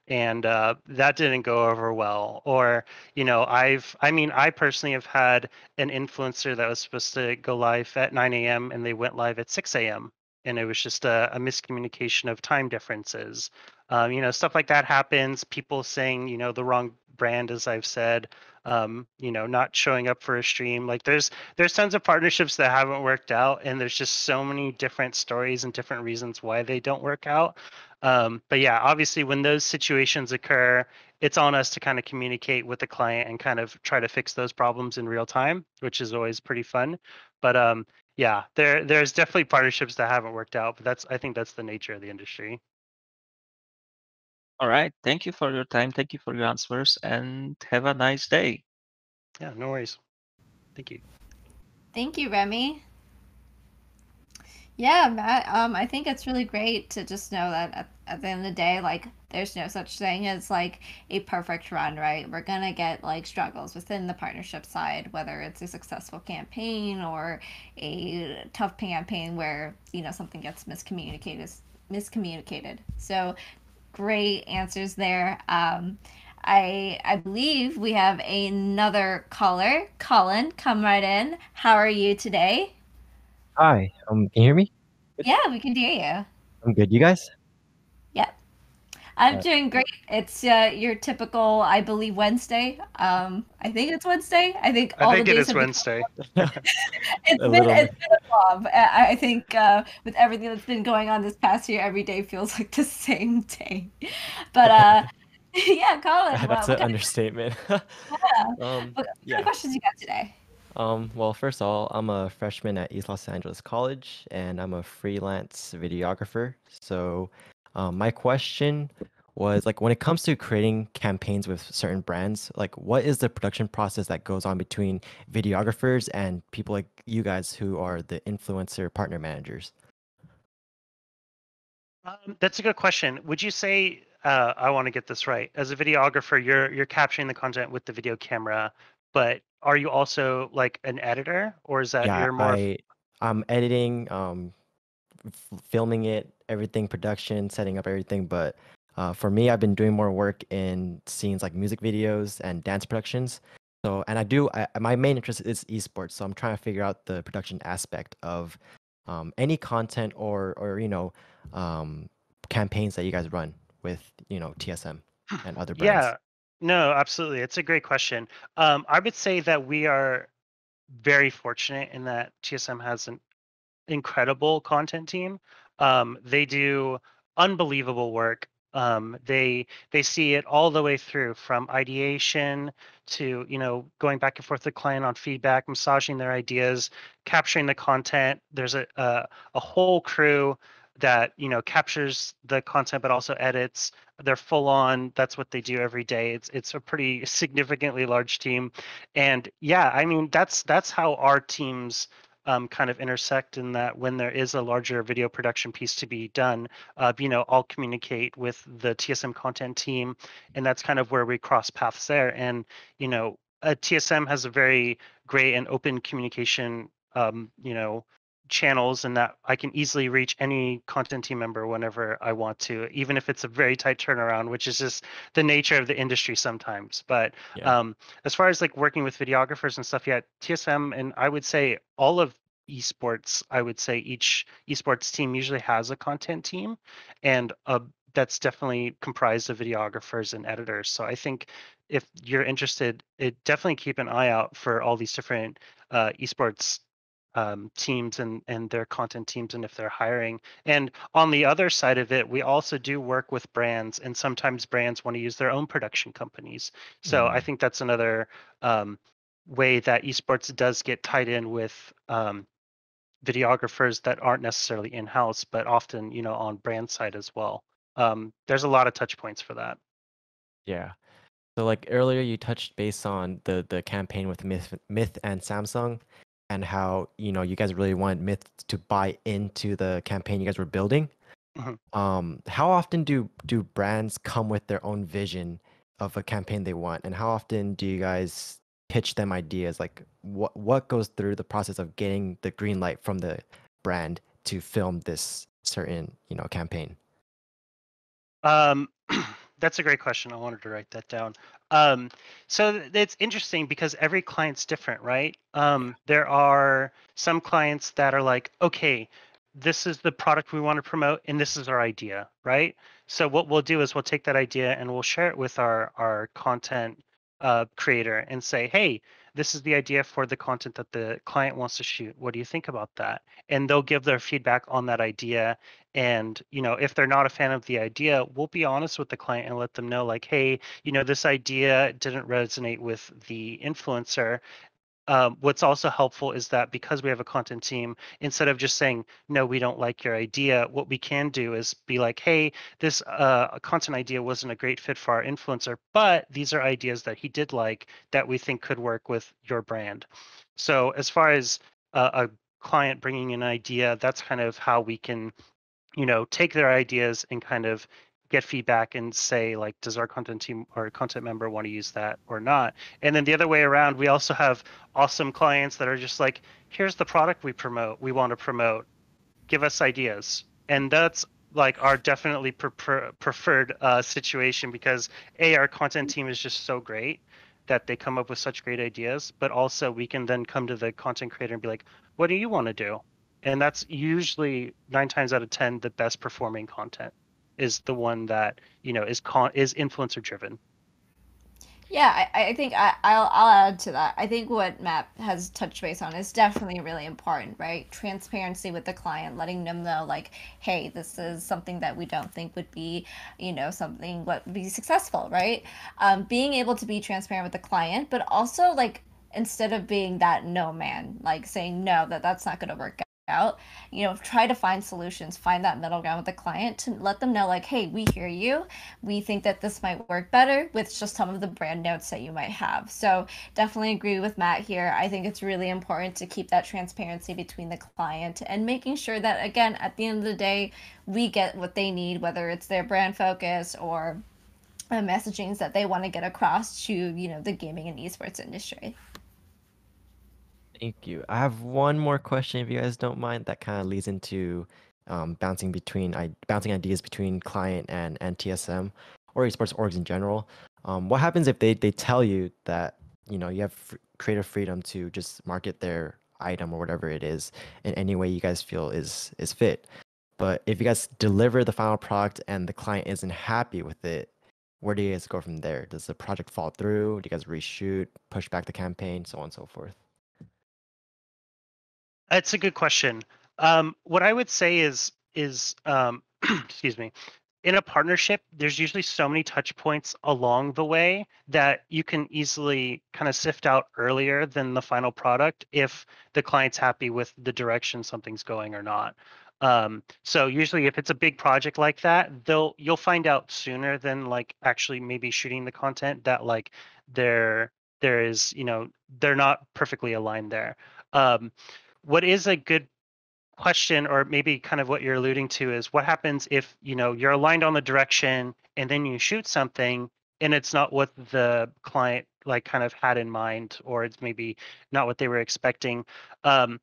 and uh, that didn't go over well or you know i've i mean i personally have had an influencer that was supposed to go live at 9 a.m and they went live at 6 a.m and it was just a, a miscommunication of time differences um, you know stuff like that happens people saying you know the wrong brand as i've said um, you know not showing up for a stream like there's there's tons of partnerships that haven't worked out and there's just so many different stories and different reasons why they don't work out um, but yeah, obviously, when those situations occur, it's on us to kind of communicate with the client and kind of try to fix those problems in real time, which is always pretty fun. But um, yeah, there there's definitely partnerships that haven't worked out, but that's I think that's the nature of the industry. All right. Thank you for your time. Thank you for your answers, and have a nice day. Yeah, no worries. Thank you. Thank you, Remy. Yeah, Matt, um, I think it's really great to just know that at, at the end of the day, like, there's no such thing as like a perfect run, right? We're gonna get like struggles within the partnership side, whether it's a successful campaign or a tough campaign where, you know, something gets miscommunicated miscommunicated. So great answers there. Um, I I believe we have another caller. Colin, come right in. How are you today? Hi, um, can you hear me? Yeah, we can hear you. I'm good. You guys? Yep. I'm doing great. It's uh, your typical, I believe, Wednesday. Um, I think it's Wednesday. I think all think the it days is have become Wednesday. it's been it's been a blob. I I think uh, with everything that's been going on this past year, every day feels like the same day. But uh, yeah, Colin, That's what an understatement. yeah, um, what kind yeah. of questions you got today? Um, well, first of all, I'm a freshman at East Los Angeles College, and I'm a freelance videographer. So, um, my question was like, when it comes to creating campaigns with certain brands, like, what is the production process that goes on between videographers and people like you guys who are the influencer partner managers? Um, that's a good question. Would you say uh, I want to get this right? As a videographer, you're you're capturing the content with the video camera, but are you also like an editor, or is that Yeah, you're more? I I'm editing, um, filming it, everything, production, setting up everything. But uh, for me, I've been doing more work in scenes like music videos and dance productions. So, and I do, I, my main interest is esports. So I'm trying to figure out the production aspect of um, any content or, or you know, um, campaigns that you guys run with, you know, TSM and other brands. Yeah, no, absolutely. It's a great question. Um, I would say that we are very fortunate in that TSM has an incredible content team. Um, they do unbelievable work. Um, they they see it all the way through from ideation to you know going back and forth with client on feedback, massaging their ideas, capturing the content. There's a a, a whole crew that you know captures the content but also edits. They're full on. That's what they do every day. It's it's a pretty significantly large team, and yeah, I mean that's that's how our teams um, kind of intersect in that when there is a larger video production piece to be done, uh, you know, I'll communicate with the TSM content team, and that's kind of where we cross paths there. And you know, uh, TSM has a very great and open communication, um, you know, channels, and that I can easily reach any content team member whenever I want to, even if it's a very tight turnaround, which is just the nature of the industry sometimes. But Yeah. um, as far as like working with videographers and stuff, yeah, TSM and I would say all of esports, I would say each esports team usually has a content team, and uh, that's definitely comprised of videographers and editors. So I think if you're interested, it definitely keep an eye out for all these different uh, esports um, teams and and their content teams and if they're hiring. And on the other side of it, we also do work with brands, and sometimes brands want to use their own production companies. So I Mm. think that's another um, way that esports does get tied in with um, videographers that aren't necessarily in house, but often you know on brand side as well. Um, there's a lot of touch points for that. Yeah. So like earlier you touched base on the the campaign with Myth Myth and Samsung and how, you know, you guys really wanted Myth to buy into the campaign you guys were building. Mhm. Um, how often do do brands come with their own vision of a campaign they want and how often do you guys pitch them ideas like what what goes through the process of getting the green light from the brand to film this certain, you know, campaign? Um, that's a great question. I wanted to write that down. Um, so it's interesting because every client's different, right? Um, there are some clients that are like, okay, this is the product we want to promote, and this is our idea, right? So what we'll do is we'll take that idea and we'll share it with our our content uh, creator and say, hey, this is the idea for the content that the client wants to shoot. What do you think about that? And they'll give their feedback on that idea and you know if they're not a fan of the idea we'll be honest with the client and let them know like hey you know this idea didn't resonate with the influencer um, what's also helpful is that because we have a content team instead of just saying no we don't like your idea what we can do is be like hey this uh, content idea wasn't a great fit for our influencer but these are ideas that he did like that we think could work with your brand. So as far as uh, a client bringing an idea that's kind of how we can you know take their ideas and kind of get feedback and say like does our content team or content member want to use that or not? And then the other way around we also have awesome clients that are just like here's the product we promote we want to promote. Give us ideas. And that's like our definitely prefer, preferred uh, situation because a our content team is just so great that they come up with such great ideas, but also we can then come to the content creator and be like, "What do you want to do?" And that's usually nine times out of ten the best performing content is the one that you know is con is influencer driven. Yeah, I, I think I, I'll, I'll add to that. I think what Matt has touched base on is definitely really important, right? Transparency with the client, letting them know, like, hey, this is something that we don't think would be, you know, something what would be successful, right? Um, being able to be transparent with the client, but also like instead of being that no man, like saying no, that that's not going to work out you know try to find solutions find that middle ground with the client to let them know like hey we hear you. We think that this might work better with just some of the brand notes that you might have. So definitely agree with matt here. I think it's really important to keep that transparency between the client and making sure that again at the end of the day we get what they need whether it's their brand focus or uh, messagings that they want to get across to you know the gaming and esports industry Thank you. I have one more question, if you guys don't mind. That kind of leads into um, bouncing between I, bouncing ideas between client and, and TSM or esports orgs in general. Um, what happens if they, they tell you that you know you have f- creative freedom to just market their item or whatever it is in any way you guys feel is is fit? But if you guys deliver the final product and the client isn't happy with it, where do you guys go from there? Does the project fall through? Do you guys reshoot, push back the campaign, so on and so forth? It's a good question. Um, what I would say is is um, excuse me, in a partnership, there's usually so many touch points along the way that you can easily kind of sift out earlier than the final product if the client's happy with the direction something's going or not. Um, so usually if it's a big project like that, they'll you'll find out sooner than like actually maybe shooting the content that like there there is, you know, they're not perfectly aligned there. Um, what is a good question or maybe kind of what you're alluding to is what happens if you know you're aligned on the direction and then you shoot something and it's not what the client like kind of had in mind or it's maybe not what they were expecting um,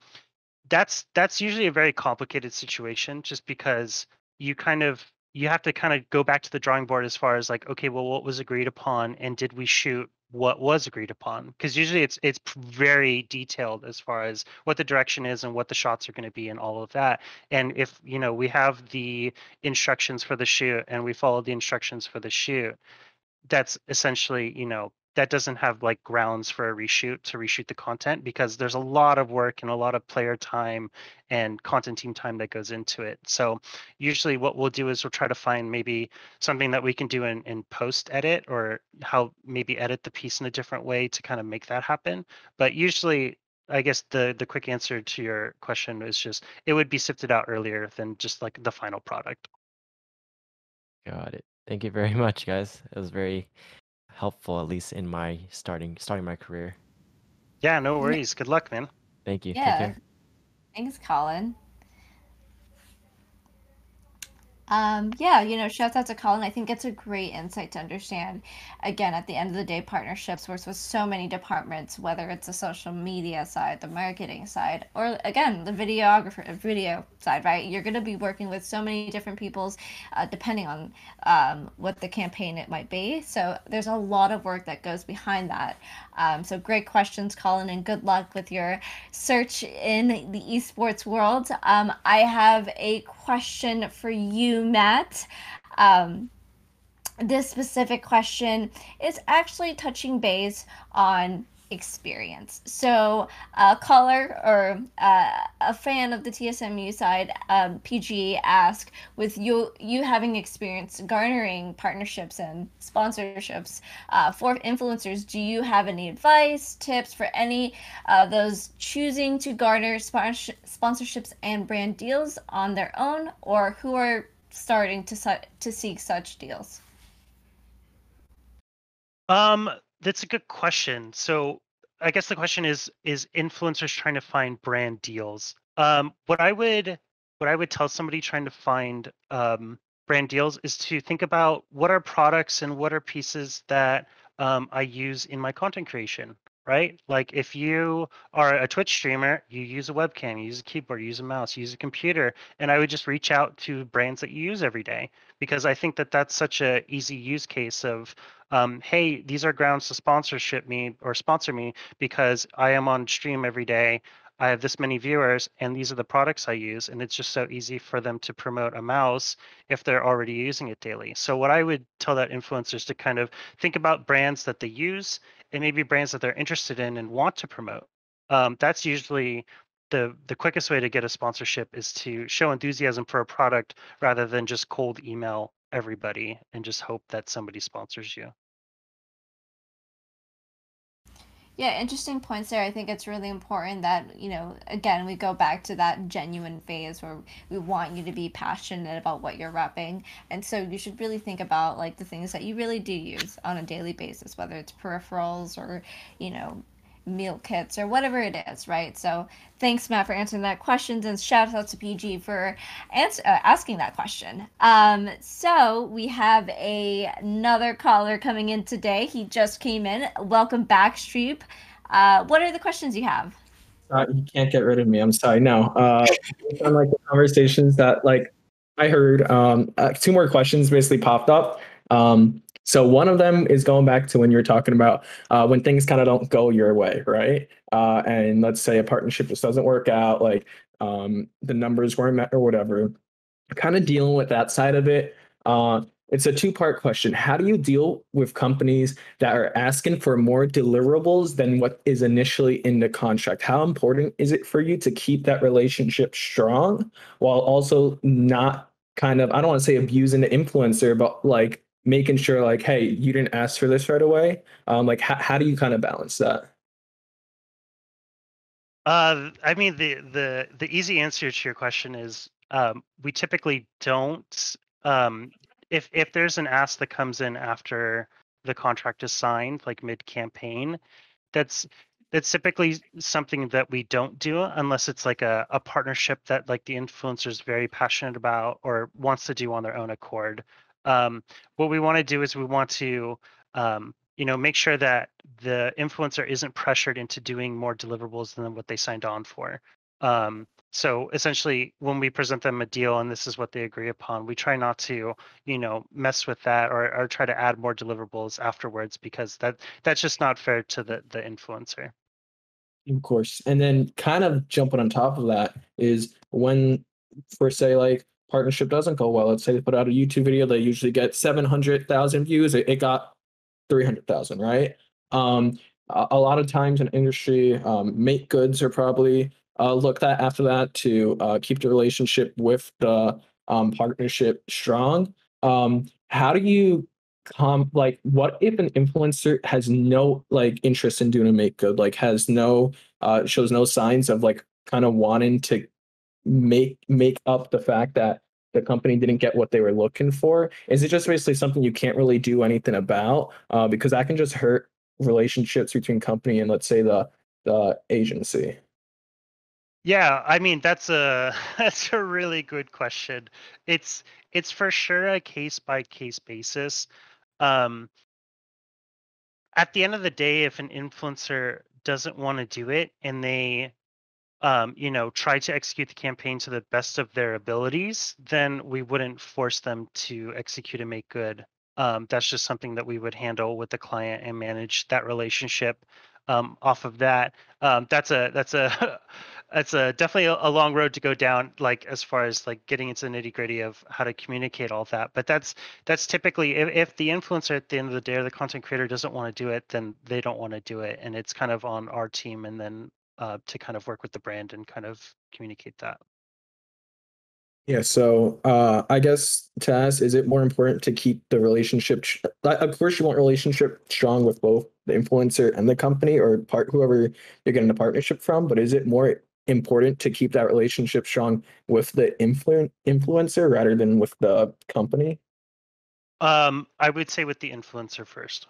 that's that's usually a very complicated situation just because you kind of you have to kind of go back to the drawing board as far as like okay well what was agreed upon and did we shoot what was agreed upon because usually it's it's very detailed as far as what the direction is and what the shots are going to be and all of that. And if you know we have the instructions for the shoot and we follow the instructions for the shoot that's essentially you know that doesn't have like grounds for a reshoot to reshoot the content because there's a lot of work and a lot of player time and content team time that goes into it. So usually what we'll do is we'll try to find maybe something that we can do in, in post edit or how maybe edit the piece in a different way to kind of make that happen. But usually I guess the the quick answer to your question is just it would be sifted out earlier than just like the final product. Got it. Thank you very much, guys. It was very helpful, at least in my starting starting my career. Yeah, no worries. Good luck, man. Thank you. Take yeah care. thanks colin Um, yeah, you know, shouts out to Colin. I think it's a great insight to understand. Again, at the end of the day, partnerships works with so many departments, whether it's the social media side, the marketing side, or again, the videographer, video side, right? You're going to be working with so many different peoples, uh, depending on um, what the campaign it might be. So there's a lot of work that goes behind that. Um, so great questions, Colin, and good luck with your search in the esports world. Um, I have a question for you, Matt. Um, this specific question is actually touching base on experience. So, a caller or uh, a fan of the TSMU side, um, PG, asked, with you you having experience garnering partnerships and sponsorships uh, for influencers, do you have any advice, tips for any of those choosing to garner sponsor- sponsorships and brand deals on their own, or who are starting to su- to seek such deals? Um, that's a good question. So I guess the question is is influencers trying to find brand deals. Um, what I would what I would tell somebody trying to find um, brand deals is to think about what are products and what are pieces that um, I use in my content creation, right? Like if you are a Twitch streamer, you use a webcam, you use a keyboard, you use a mouse, you use a computer, and I would just reach out to brands that you use every day because I think that that's such a easy use case of, um, hey, these are grounds to sponsorship me or sponsor me because I am on stream every day. I have this many viewers, and these are the products I use, and it's just so easy for them to promote a mouse if they're already using it daily. So what I would tell that influencers to kind of think about brands that they use and maybe brands that they're interested in and want to promote. Um, that's usually the the quickest way to get a sponsorship is to show enthusiasm for a product rather than just cold email everybody and just hope that somebody sponsors you. Yeah, interesting points there. I think it's really important that, you know, again, we go back to that genuine phase where we want you to be passionate about what you're repping. And so you should really think about like the things that you really do use on a daily basis, whether it's peripherals or, you know, meal kits or whatever it is, right? So thanks, Matt, for answering that question, and shout out to PG for answer, uh, asking that question. Um, so we have a, another caller coming in today. He just came in. Welcome back, Streep. Uh, what are the questions you have? Uh, you can't get rid of me. I'm sorry. No. Uh, on like the conversations that like I heard, um, uh, two more questions basically popped up. Um, so one of them is going back to when you're talking about uh, when things kind of don't go your way, right? Uh, and let's say a partnership just doesn't work out, like um, the numbers weren't met or whatever. Kind of dealing with that side of it. Uh, it's a two-part question. How do you deal with companies that are asking for more deliverables than what is initially in the contract? How important is it for you to keep that relationship strong while also not kind of I don't want to say abusing the influencer, but like making sure like hey you didn't ask for this right away. Um like how, how do you kind of balance that? Uh i mean the the the easy answer to your question is um we typically don't um if if there's an ask that comes in after the contract is signed like mid campaign that's that's typically something that we don't do unless it's like a, a partnership that like the influencer is very passionate about or wants to do on their own accord um, what we want to do is we want to um, you know make sure that the influencer isn't pressured into doing more deliverables than what they signed on for. Um, so essentially when we present them a deal and this is what they agree upon we try not to you know mess with that or, or try to add more deliverables afterwards because that that's just not fair to the the influencer. Of course. And then kind of jumping on top of that is when for say like partnership doesn't go well, let's say they put out a YouTube video, they usually get 700,000 views. It, it got 300,000, right? Um, a, a, lot of times in industry, um, make goods are probably uh, looked at after that to uh, keep the relationship with the um, partnership strong. Um, how do you come like what if an influencer has no like interest in doing a make good like has no uh shows no signs of like kind of wanting to make make up the fact that the company didn't get what they were looking for? Is it just basically something you can't really do anything about? Uh, because that can just hurt relationships between company and let's say the the agency. Yeah, I mean that's a that's a really good question. It's it's for sure a case by case basis. Um, at the end of the day, if an influencer doesn't want to do it and they um, you know, try to execute the campaign to the best of their abilities, then we wouldn't force them to execute and make good. Um, that's just something that we would handle with the client and manage that relationship um, off of that. Um, that's a that's a that's a definitely a, a, long road to go down. Like as far as like getting into the nitty gritty of how to communicate all that. But that's that's typically if, if the influencer at the end of the day or the content creator doesn't want to do it, then they don't want to do it, and it's kind of on our team and then uh, to kind of work with the brand and kind of communicate that. Yeah, so uh, I guess to ask, is it more important to keep the relationship? of course, you want relationship strong with both the influencer and the company, or part whoever you're getting a partnership from. But is it more important to keep that relationship strong with the influ- influencer rather than with the company? Um, I would say with the influencer first.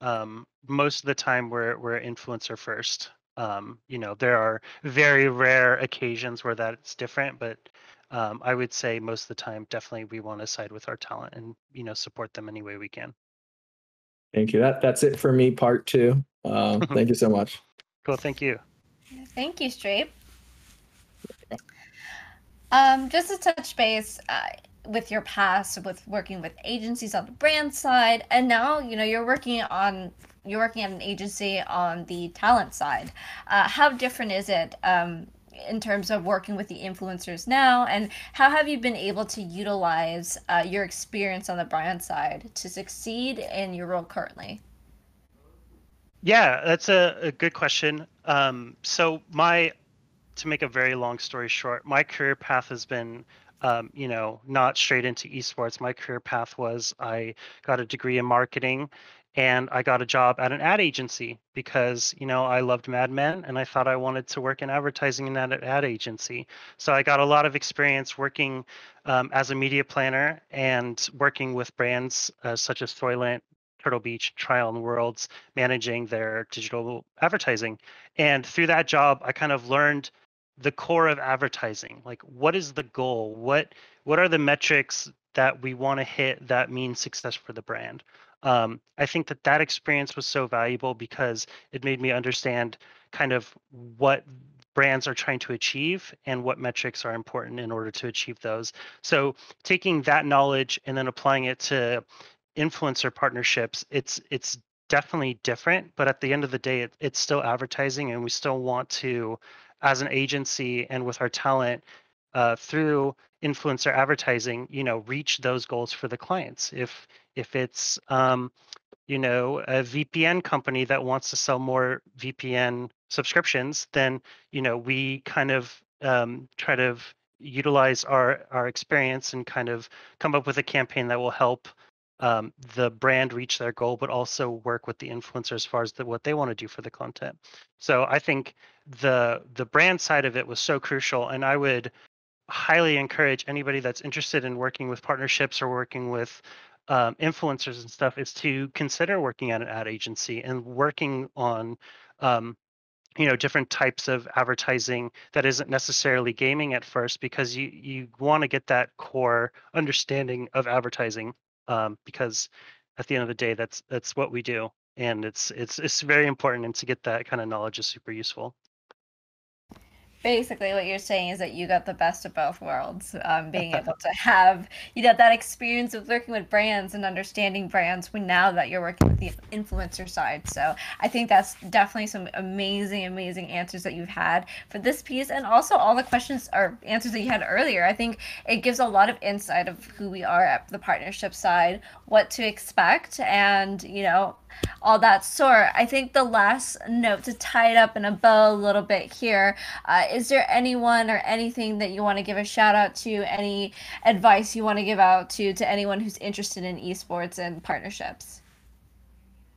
Um, most of the time, we're we're influencer first. Um, you know, there are very rare occasions where that's different, but um, I would say most of the time, definitely we want to side with our talent and you know support them any way we can. Thank you. That that's it for me. Part two. Um, thank you so much. Cool. Thank you. Thank you, Strape. Um, just to touch base uh, with your past, with working with agencies on the brand side, and now you know you're working on you're working at an agency on the talent side. Uh, how different is it um, in terms of working with the influencers now, and how have you been able to utilize uh, your experience on the brand side to succeed in your role currently? Yeah, that's a, a good question. Um, so my to make a very long story short, my career path has been, um, you know, not straight into esports. My career path was I got a degree in marketing and I got a job at an ad agency because, you know, I loved Mad Men and I thought I wanted to work in advertising in that ad agency. So I got a lot of experience working um, as a media planner and working with brands uh, such as Soylent, Turtle Beach, Trion Worlds, managing their digital advertising. And through that job, I kind of learned the core of advertising like what is the goal what what are the metrics that we want to hit that mean success for the brand um, i think that that experience was so valuable because it made me understand kind of what brands are trying to achieve and what metrics are important in order to achieve those. So taking that knowledge and then applying it to influencer partnerships it's it's definitely different but at the end of the day it, it's still advertising and we still want to as an agency and with our talent uh, through influencer advertising you know reach those goals for the clients if if it's um, you know a vpn company that wants to sell more vpn subscriptions then you know we kind of um, try to utilize our our experience and kind of come up with a campaign that will help um, the brand reach their goal, but also work with the influencer as far as the, what they want to do for the content. So I think the the brand side of it was so crucial, and I would highly encourage anybody that's interested in working with partnerships or working with um, influencers and stuff is to consider working at an ad agency and working on um, you know different types of advertising that isn't necessarily gaming at first because you you want to get that core understanding of advertising um, because at the end of the day, that's that's what we do, and it's it's it's very important. And to get that kind of knowledge is super useful basically what you're saying is that you got the best of both worlds um, being able to have you know that experience of working with brands and understanding brands when now that you're working with the influencer side. So i think that's definitely some amazing amazing answers that you've had for this piece and also all the questions or answers that you had earlier. I think it gives a lot of insight of who we are at the partnership side what to expect and you know all that sort. I think the last note to tie it up in a bow a little bit here uh, is there anyone or anything that you want to give a shout out to? Any advice you want to give out to to anyone who's interested in esports and partnerships?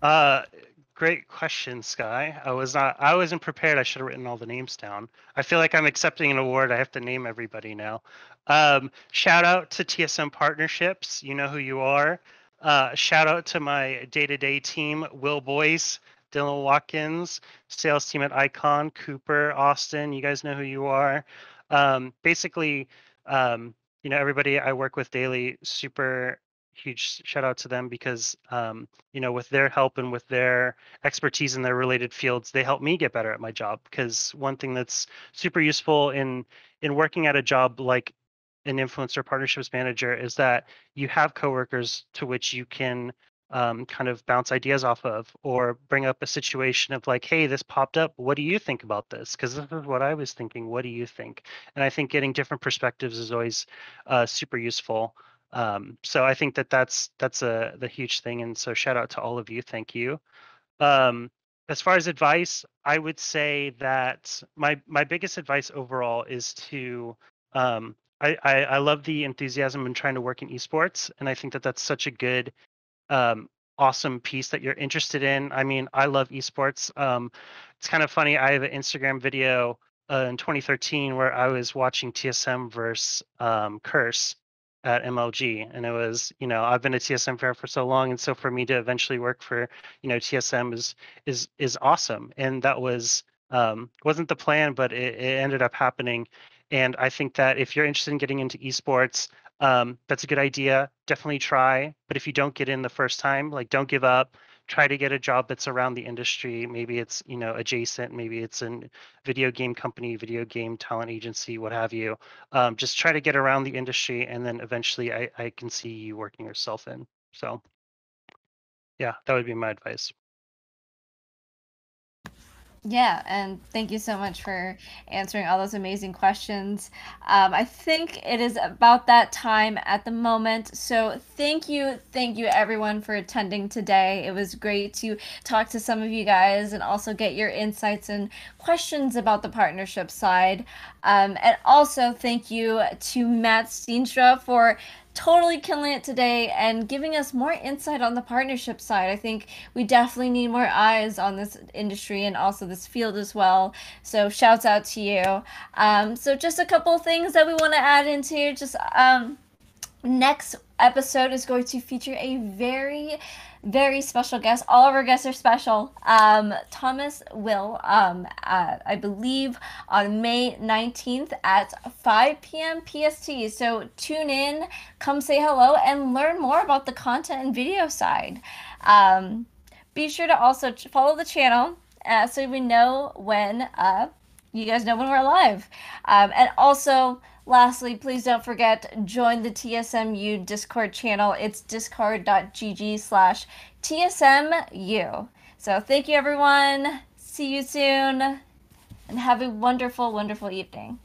Uh, great question, Sky. I was not. I wasn't prepared. I should have written all the names down. I feel like I'm accepting an award. I have to name everybody now. Um, shout out to TSM Partnerships. You know who you are. Uh, shout out to my day to day team Will Boyce, Dylan Watkins, sales team at IKON, Cooper, Austin. You guys know who you are. Um, basically, um, you know, everybody I work with daily, super huge shout out to them because um, you know with their help and with their expertise in their related fields they help me get better at my job because one thing that's super useful in in working at a job like an influencer partnerships manager is that you have coworkers to which you can um, kind of bounce ideas off of or bring up a situation of like hey this popped up. What do you think about this? Because this is what i was thinking. What do you think? And i think getting different perspectives is always uh, super useful. Um, so i think that that's that's a the huge thing and so shout out to all of you. Thank you. Um, as far as advice i would say that my my biggest advice overall is to um, I, I, I love the enthusiasm in trying to work in esports, and I think that that's such a good, um, awesome piece that you're interested in. I mean, I love esports. Um, it's kind of funny. I have an Instagram video uh, in 2013 where I was watching TSM versus um, Curse at MLG, and it was, you know, I've been a TSM fan for so long, and so for me to eventually work for, you know, TSM is is is awesome, and that was um, wasn't the plan, but it, it ended up happening and I think that if you're interested in getting into esports, um, that's a good idea. Definitely try. But if you don't get in the first time, like don't give up. try to get a job that's around the industry. Maybe it's you know adjacent. Maybe it's a video game company, video game talent agency, what have you. Um, just try to get around the industry, and then eventually, I, I can see you working yourself in. So, yeah, that would be my advice. Yeah, and thank you so much for answering all those amazing questions. Um, I think it is about that time at the moment. So, thank you, thank you everyone for attending today. It was great to talk to some of you guys and also get your insights and questions about the partnership side. Um, and also, thank you to Matt Steenstra for totally killing it today and giving us more insight on the partnership side. I think we definitely need more eyes on this industry and also this field as well. So shouts out to you. Um, so just a couple things that we want to add into here. Just um, next episode is going to feature a very very special guest. All of our guests are special. Um, Thomas will, um, uh, I believe, on May 19th at 5 p.m. PST. So tune in, come say hello, and learn more about the content and video side. Um, be sure to also follow the channel uh, so we know when uh, you guys know when we're live. Um, and also, Lastly, please don't forget, join the TSMU Discord channel. It's discord.gg slash TSMU. So thank you, everyone. See you soon. And have a wonderful, wonderful evening.